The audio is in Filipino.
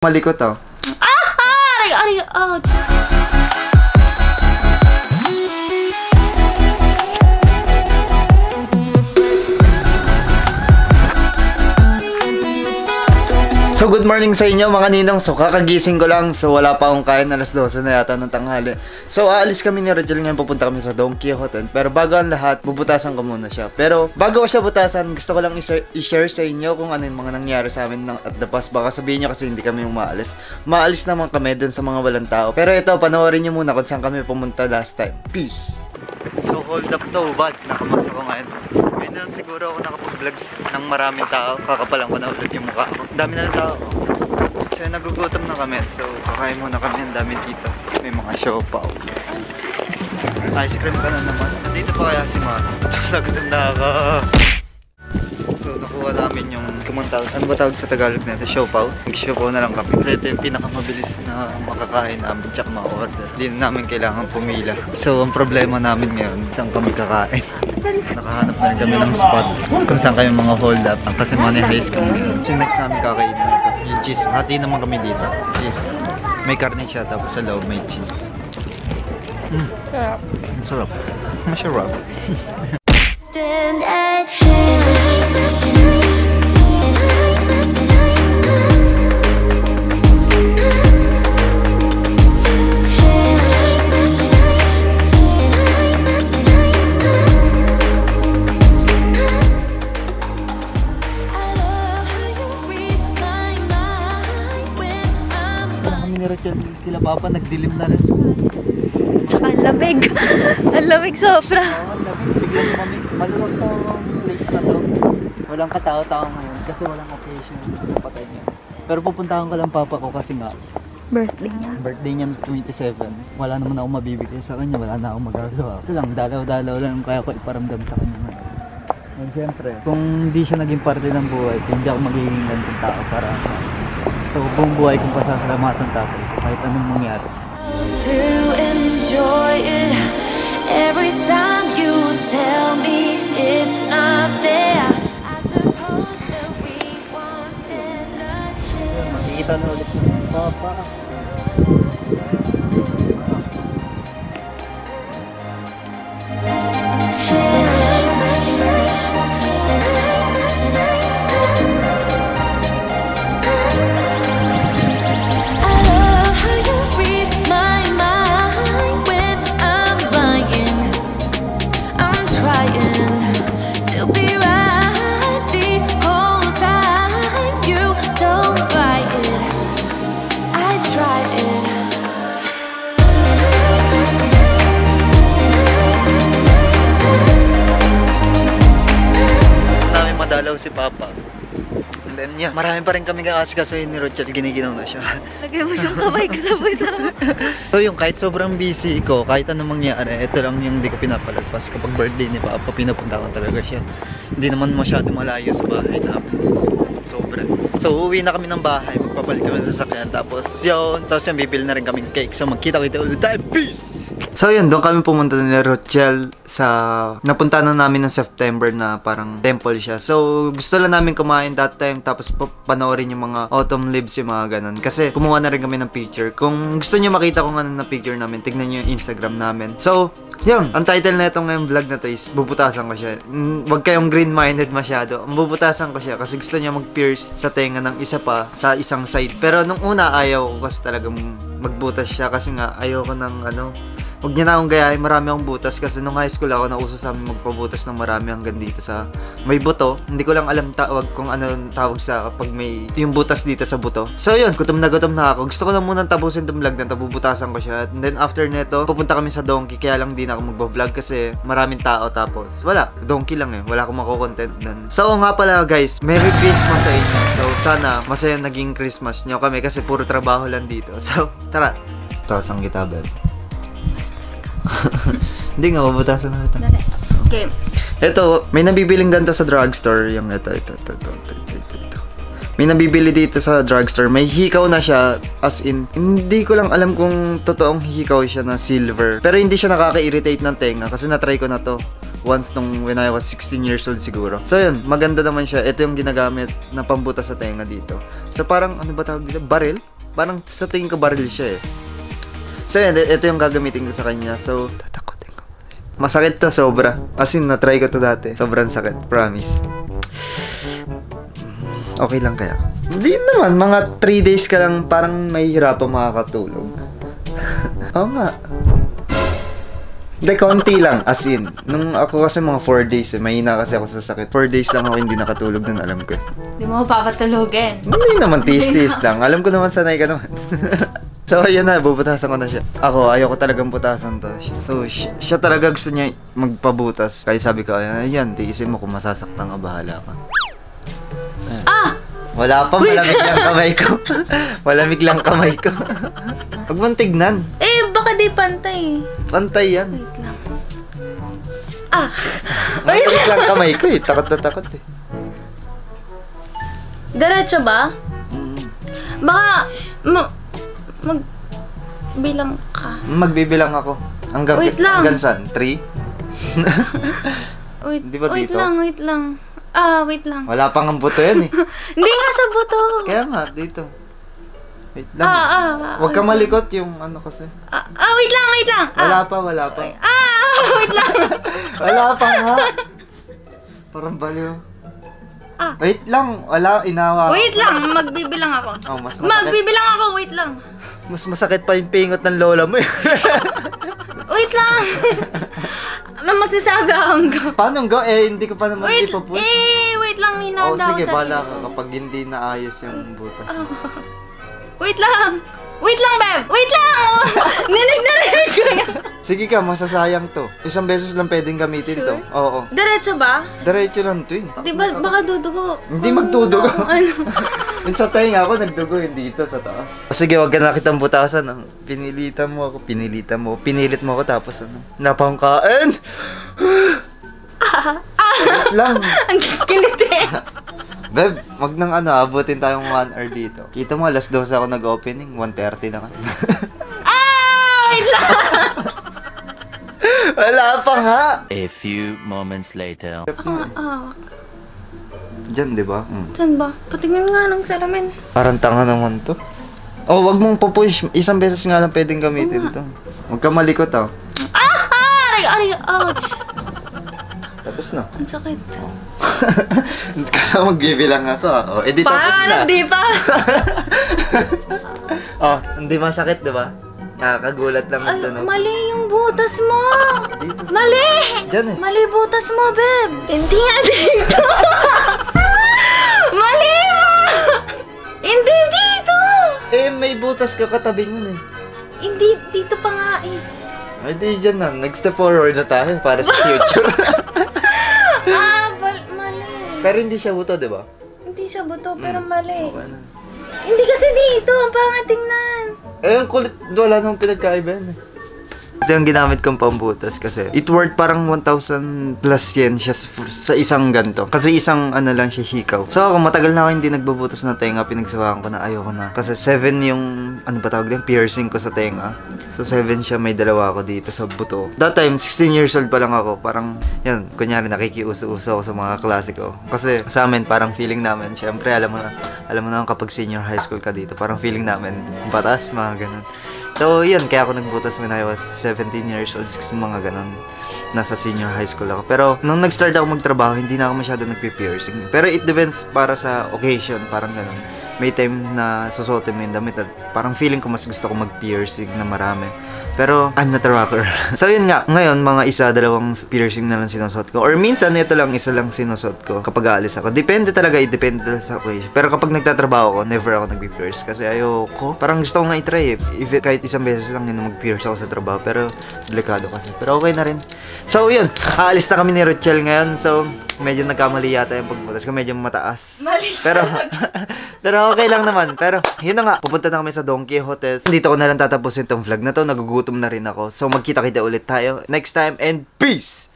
Malikot oh. Ah! Aray! Aray! Ouch! So good morning sa inyo mga ninong. So kakagising ko lang. So wala pa akong kain. Alas 12 na yata ng tanghali. So aalis kami ni Rachel ngayon. Pupunta kami sa Don Quixote. Pero bago ang lahat, bubutasan ko muna siya. Pero bago ko siya butasan, gusto ko lang i-share sa inyo kung ano yung mga nangyari sa amin ng, at the past. Baka sabihin nyo kasi hindi kami umaalis. Maalis naman kami dun sa mga walang tao. Pero ito, panoorin nyo muna kung saan kami pumunta last time. Peace! So hold up to, but nakamas ako ngayon. Ngayon na lang siguro ako nakapag-vlogs ng maraming tao. Kakapalan ko na ulit yung mukha ko. Dami na tao. So nagugutom na kami. So kakain muna kami. Ang dami dito. May mga siopaw. Ice cream ka na naman. Nandito pa kaya si Mara? Naka... So nakuha namin yung kumantawag. Ano ba tawag sa Tagalog nito? Siopaw. Nag-siopaw na lang kami. Kasi ito yung pinakamabilis na makakain namin tsaka ma-order. Hindi na namin kailangan pumila. So ang problema namin ngayon, saan kami kakain? Nakahanap na rin kami ng spot kung saan kayo mga hold up. Kasi money heist kami. So next namin kakainin ito. Yung cheese. Hati naman kami dito. Cheese. May karne siya tapos sa loob may cheese. Mm. Sarap. Ang sarap. Masarap. Stand Kila Papa nagdilim na rin. Tsaka ang lamig. ang lamig sobra. Oo, labis. Bigyan mo kami. Maluwag to ang place na to. Walang katao-tao ngayon kasi walang occasion sa patay niya. Pero pupuntahan ko lang papa ko kasi nga, Birthday niya. birthday niya 27. Wala naman ako mabibigay sa kanya, wala na akong magagawa. Ito lang, dalaw-dalaw lang kaya ko iparamdam sa kanya ngayon. And syempre, kung hindi siya naging parte ng buhay, hindi ako magiging ganitong tao para sa akin. So, buong buhay kong pasasalamatan tapo kahit anong mangyari. To enjoy it every time you tell me it's not there. I suppose that we won't stand a chance. Makikita na ulit yung papa. Papa. And then, yeah, marami pa rin kami kakasikaso ni Rochelle, giniginaw na siya. Lagay mo yung kamay ko sa so yung kahit sobrang busy ko, kahit anong mangyari, ito lang yung hindi ko pinapalagpas. Kapag birthday ni Papa, pinupunta ko talaga siya. Hindi naman masyado malayo sa bahay namin. Sobra. So uuwi na kami ng bahay, magpapalit kami ng sasakyan. Tapos yun, tapos yung bibili na rin kaming cake. So magkita-kita ulit tayo. Peace! So yun, doon kami pumunta ni Rochelle sa... Napunta na namin ng September na parang temple siya. So gusto lang namin kumain that time tapos pa- panoorin yung mga autumn leaves yung mga ganun. Kasi kumuha na rin kami ng picture. Kung gusto niyo makita kung ano na picture namin, tignan niyo yung Instagram namin. So, yun, ang title na itong ngayong vlog na to is Bubutasan ko siya. Huwag kayong green-minded masyado. Bubutasan ko siya kasi gusto niya mag-pierce sa tenga ng isa pa sa isang side. Pero nung una ayaw ko kasi talagang magbutas siya kasi nga ayaw ko ng ano, Huwag niya na akong gayahin, marami akong butas kasi nung high school ako, nauso sa amin magpabutas ng marami hanggang dito sa may buto. Hindi ko lang alam tawag kung ano tawag sa kapag may yung butas dito sa buto. So yun, gutom na gutom na ako. Gusto ko lang munang tapusin itong vlog na to, bubutasan ko siya. And then after nito, pupunta kami sa Donkey, kaya lang di na ako magbablog kasi maraming tao tapos wala, Donkey lang eh. Wala akong mako-content nun. So nga pala guys, Merry Christmas sa inyo. So sana masaya naging Christmas nyo kami kasi puro trabaho lang dito. So tara, taas ang kita, babe. Hindi nga, mabutasan na kita. Okay. Ito, may nabibiling ganito sa drugstore. Yung ito, ito, ito, ito, ito, ito, ito. May nabibili dito sa drugstore. May hikaw na siya. As in, hindi ko lang alam kung totoong hikaw siya na silver. Pero hindi siya nakaka-irritate ng tenga. Kasi na-try ko na to. once nung when I was 16 years old siguro. So yun, maganda naman siya. Ito yung ginagamit na pambutas sa tenga dito. So parang ano ba tawag dito? Baril? Parang sa tingin ko baril siya eh. So yan, ito yung gagamitin ko sa kanya. So, tatakotin ko. Masakit to, sobra. As in, na-try ko to dati. Sobrang sakit, promise. Okay lang kaya? Hindi naman, mga 3 days ka lang parang mahihirapan makakatulog. Oo nga. Hindi, konti lang. As in, nung ako kasi mga 4 days, eh, mahina kasi ako sa sakit. 4 days lang ako hindi nakatulog nun, alam ko. eh. Hindi mo papatulogin. Hindi naman, tis-tis lang. Alam ko naman, sanay ka naman. so, ayun na, bubutasan ko na siya. Ako, ayoko talagang butasan to. So, siya, siya talaga gusto niya magpabutas. Kaya sabi ko, ayan, tiisin mo kung masasaktan ka, bahala ka. Ah! Wala pa, malamig lang kamay ko. malamig lang kamay ko. Huwag mong tignan. Eh, baka di pantay. Pantay yan. Wait lang. Ah! Malamig lang kamay ko eh. Takot na takot eh. Diretso ba? Mm. Baka, ma- mag, bilang ka. Magbibilang ako. Hanggang, Wait lang. hanggang saan? Three? Wait, Di ba wait dito? lang, wait lang. Ah, wait lang. Wala pang ang buto yan eh. Hindi nga sa buto. Kaya nga, dito. Wait lang. Ah, ah, ah, Huwag ka malikot yung ano kasi. Ah, ah, wait lang, wait lang. Ah, Wala pa, wala pa. ah, wait lang. Wala pa nga. Parang baliw. Ah. Wait lang, wala, inawa. Wait lang, magbibilang ako. Oh, mas. Magbibilang ako, wait lang. Mas masakit pa yung pingot ng lola mo eh. Wait lang. Ano magsasabi akong go? Paano go? Eh, hindi ko pa naman Wait, ipaput. eh, wait lang, Oh, hinanda sige, ako sa... bala ka kapag hindi naayos yung butas. mo. Wait lang. Wait lang, Beb. Wait lang. Ninig na rin ko yan. Sige ka, masasayang to. Isang beses lang pwedeng gamitin to. Oo. Diretso ba? Diretso lang to eh. Di ba, baka dudugo. Hindi magdudugo. Ano? Yung sa tainga ako, nagdugo yung dito sa taas. Sige, wag ka nakitang butasan. ah. Pinilitan mo ako, pinilitan mo. Pinilit mo ako tapos ano. Napangkain! Wait lang. Ang kilit eh. Beb, wag nang ano, abutin tayong 1 hour dito. Kita mo, alas 12 ako nag-opening, 1.30 na ka. Ah! Wait lang. Wala pa nga! A few moments later. Ah, ah. Diyan, di ba? Hmm. Saan ba? Patingin nga ng salamin. Parang tanga naman to. Oh, wag mong pupush. Isang beses nga lang pwedeng gamitin to. Huwag ka malikot ah. Ah! Aray! Aray! Ouch! Tapos na. Ang sakit. Kaya magbibilang ako ah. Oh, edi tapos na. Parang di pa. Oh, hindi masakit, di ba? Nakakagulat lang ito, no? mali yung butas mo. Dito. Mali! Diyan eh. Mali butas mo, Beb. Hindi nga dito. Mali mo! Hindi dito! Eh, may butas ka katabi nun eh. Hindi, dito pa nga eh. Ay, di dyan na. Nag-step forward na tayo para sa future. Ah, bal- mali. Pero hindi siya buto, di ba? Hindi siya buto, pero mali. Okay na. Hindi kasi dito. Ang pangat tingnan. Eh, ang kulit. Wala namang pinagkaiba yan eh. Ito yung ginamit kong pambutas kasi it worth parang 1,000 plus yen siya sa- sa isang ganto. Kasi isang ano lang siya hikaw. So ako matagal na ako hindi nagbabutas ng tenga. Pinagsawakan ko na ayoko na. Kasi 7 yung ano ba tawag din? Piercing ko sa tenga. So 7 siya may dalawa ako dito sa buto. That time 16 years old pa lang ako. Parang yan, kunyari nakikiuso-uso ako sa mga klase ko. Kasi sa amin parang feeling namin, syempre alam mo na, alam mo na kapag senior high school ka dito, parang feeling namin batas, mga ganun. So, yun, kaya ako nagbutas when I was 17 years old, mga ganun. Nasa senior high school ako. Pero, nung nag-start ako magtrabaho, hindi na ako masyado nagpi-piercing. Pero it depends para sa occasion, parang ganun. May time na susuotin mo yung damit at parang feeling ko mas gusto ko mag-piercing na marami. Pero, I'm not a rocker. so, yun nga. Ngayon, mga isa, dalawang piercing na lang sinusuot ko. Or minsan, ito lang, isa lang sinusuot ko kapag aalis ako. Depende talaga, it depende sa occasion. Pero kapag nagtatrabaho ako, never ako nag-pierce. Kasi ayoko. Parang gusto ko nga i-try eh. If, kahit isang beses lang yun mag-pierce ako sa trabaho. Pero, delikado kasi. Pero okay na rin. So, yun. Aalis na kami ni Rochelle ngayon. So, medyo nagkamali yata yung pagbutas ko. Medyo mataas. Mali Pero, pero okay lang naman. Pero, yun na nga. Pupunta na kami sa Don Quixote. Dito ko na lang tatapusin tong vlog na to. Nagugutom na rin ako. So, magkita-kita ulit tayo next time. And peace!